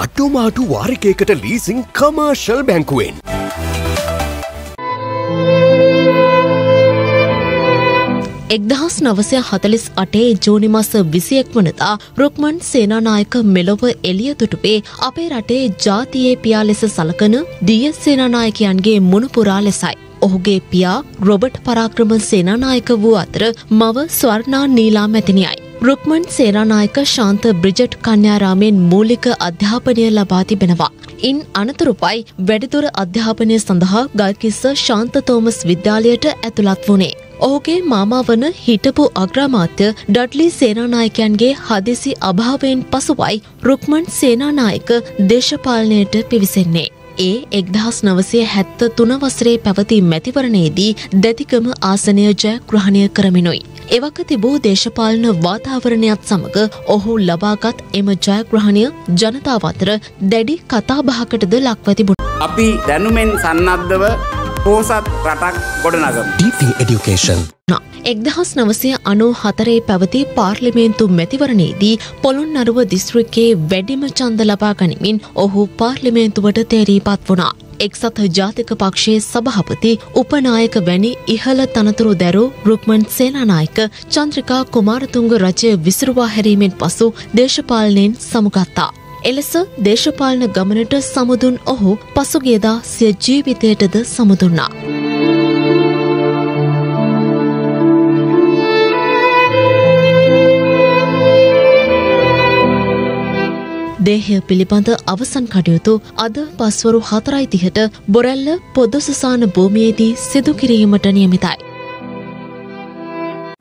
අටෝමාටු වාරිකයකට leasing කමාර්ශල් බැංකුවෙන්. එක්දහස් නවසය හතලිස් අටේ ජූනි මස විසියෙක් වනදා රුක්මන් සේනානායක මෙලොව එලිය තුටුපේ අපේ රටේ ජාතියේ පියා ලෙස සලකන දිය සේනානායකයන්ගේ මුණපුරා ලෙසයි. ඔහුගේ පියා රොබට් පරාක්‍රම සේනානායක වූ අතර මව ස්වර්ණා නීලා මැතිනියයි. රුක්මන් සේනානායක ශාන්ත බ්‍රිජට් කන්‍යාරාමෙන් මූලික අධ්‍යාපනය ලබා තිබෙනවා. ඉන් අනතුරුපයි වැඩිදුර අධ්‍යාපනය සඳහා ගල්කිස්ස ශාන්ත තෝමස් විද්‍යාලයට ඇතුළත් වුණේ. ඔහුගේ මාමා වන හිටපු අග්‍රාමාත්‍ය ඩඩ්ලි සේනානායකයන්ගේ හදිසි අභාවයෙන් පසුවයි රුක්මන් සේනානායක දේශපාලනයට පිවිසෙන්නේ. ඒ එක්දහස් නවසය හැත්ත තුන වසරේ පැවති මැතිවරණයේදී දැතිකම ආසනය ජයග්‍රහණය කරමිනුයි. එවක තිබූ දේශපාලන වාතාවරණයත් සමඟ ඔහු ලබාගත් එම ජයග්‍රහණය ජනතාව අතර දැඩි කතාබහකටද ලක්වතිබුණ. අපි දැනුමෙන් සන්නද්ධව පෝසත් රටක් ගොඩනගම. TV Education. එක්දහස් නවසය අනු හතරේ පැවති පාර්ලිමේන්තු මැතිවරණයේදී පොළොන්නරුව දිස්ත්‍රික්කේ වැඩිම චන්ද ලබා ගනිමින් ඔහු පාර්ලිමේන්තුවට තේරීපත් වුණා. එක්සත් ජාතික පක්ෂයේ සභහපති උපනායක වැනි ඉහළ තනතුරු දැරු රුක්මන් සේනානායක චන්ද්‍රිකා කුමාරතුංග රජය විසිරුවා හැරීමෙන් පසු දේශපාලනයෙන් සමුගත්තා. එලෙස දේශපාලන ගමනට සමුදුන් ඔහු පසුගේදා සිය ජීවිතයටද සමුදුන්නා. දේහය පිළිබඳ අවසන් කටයුතු අද පස්වරු හතරයි තිහට බොරැල්ල පොද්දසසාන භූමියේදී සිදුකිරීමට නියමිතයි.